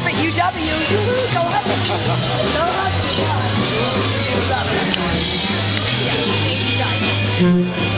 up at UW. Go Huskies. Go Huskies.